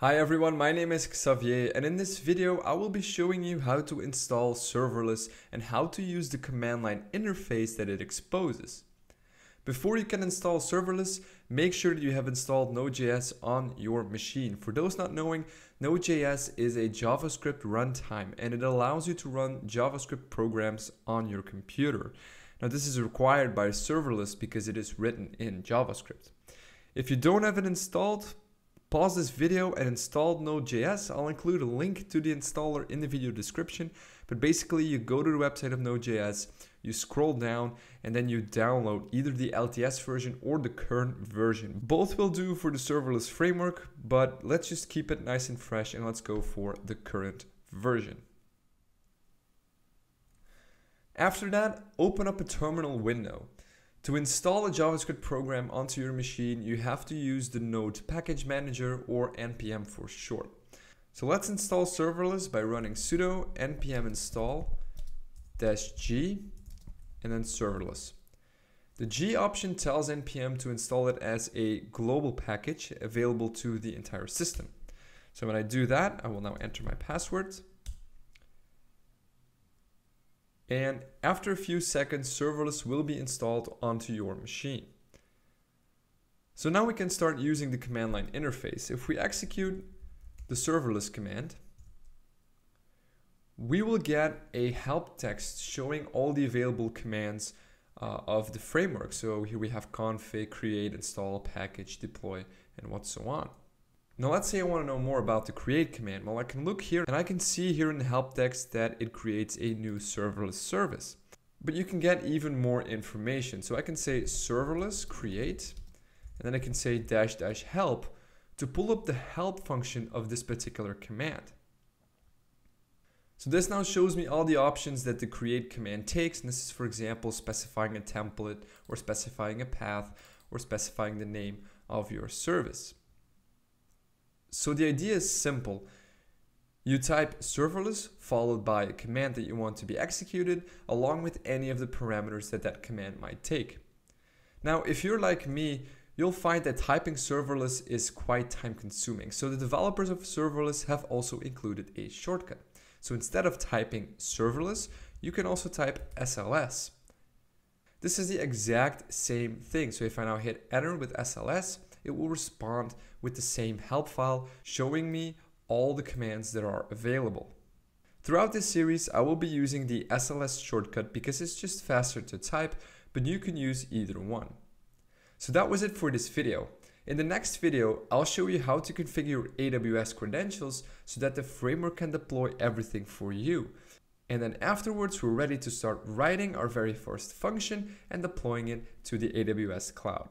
Hi everyone, my name is Xavier and in this video I will be showing you how to install serverless and how to use the command line interface that it exposes. Before you can install serverless, make sure that you have installed Node.js on your machine. For those not knowing, Node.js is a JavaScript runtime and it allows you to run JavaScript programs on your computer. Now this is required by serverless because it is written in JavaScript. If you don't have it installed, Pause this video and install Node.js. I'll include a link to the installer in the video description. But basically you go to the website of Node.js, you scroll down and then you download either the LTS version or the current version. Both will do for the serverless framework, but let's just keep it nice and fresh and let's go for the current version. After that, open up a terminal window. To install a JavaScript program onto your machine, you have to use the Node Package Manager or npm for short. So let's install serverless by running sudo npm install dash -g and then serverless. The G option tells npm to install it as a global package available to the entire system. So when I do that, I will now enter my password and after a few seconds serverless will be installed onto your machine. So now we can start using the command line interface. If we execute the serverless command, we will get a help text showing all the available commands uh, of the framework. So here we have config, create, install, package, deploy, and what so on. Now let's say I want to know more about the create command. Well, I can look here and I can see here in the help text that it creates a new serverless service. But you can get even more information. So I can say serverless create, and then I can say dash dash help to pull up the help function of this particular command. So this now shows me all the options that the create command takes. And this is, for example, specifying a template or specifying a path or specifying the name of your service. So the idea is simple. You type serverless followed by a command that you want to be executed along with any of the parameters that that command might take. Now, if you're like me, you'll find that typing serverless is quite time consuming. So the developers of serverless have also included a shortcut. So instead of typing serverless, you can also type SLS. This is the exact same thing. So if I now hit enter with SLS, it will respond with the same help file showing me all the commands that are available. Throughout this series, I will be using the SLS shortcut because it's just faster to type, but you can use either one. So that was it for this video. In the next video, I'll show you how to configure AWS credentials so that the framework can deploy everything for you. And then afterwards, we're ready to start writing our very first function and deploying it to the AWS cloud.